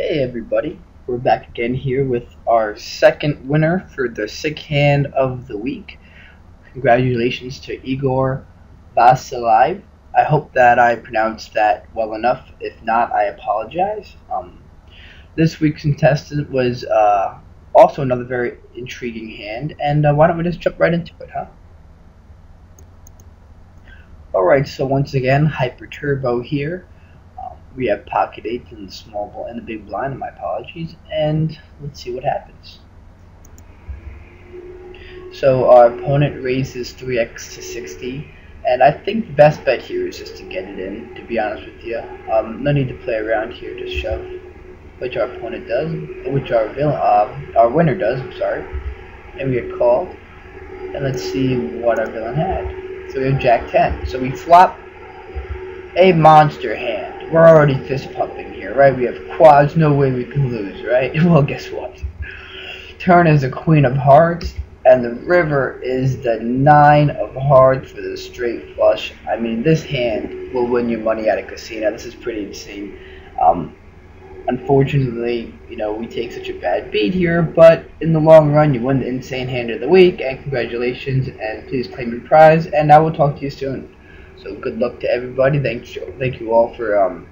Hey everybody, we're back again here with our second winner for the sick hand of the week. Congratulations to Igor Vasiliev. I hope that I pronounced that well enough. If not, I apologize. Um, this week's contestant was uh, also another very intriguing hand, and uh, why don't we just jump right into it, huh? Alright, so once again, Hyper Turbo here we have pocket eights and the small ball and the big blind, my apologies, and let's see what happens. So our opponent raises 3x to 60, and I think the best bet here is just to get it in, to be honest with you. Um, no need to play around here, just shove, which our opponent does, which our villain, uh, our winner does, I'm sorry. And we get called, and let's see what our villain had. So we have Jack 10. So we flop a monster hand we're already fist pumping here, right? We have quads, no way we can lose, right? Well, guess what? Turn is the queen of hearts, and the river is the nine of hearts for the straight flush. I mean, this hand will win you money at a casino. This is pretty insane. Um, unfortunately, you know, we take such a bad beat here, but in the long run, you win the insane hand of the week, and congratulations, and please claim your prize, and I will talk to you soon. So good luck to everybody. Thank you, thank you all for um,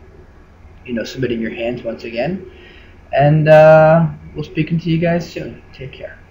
you know submitting your hands once again, and uh, we'll speak to you guys soon. Take care.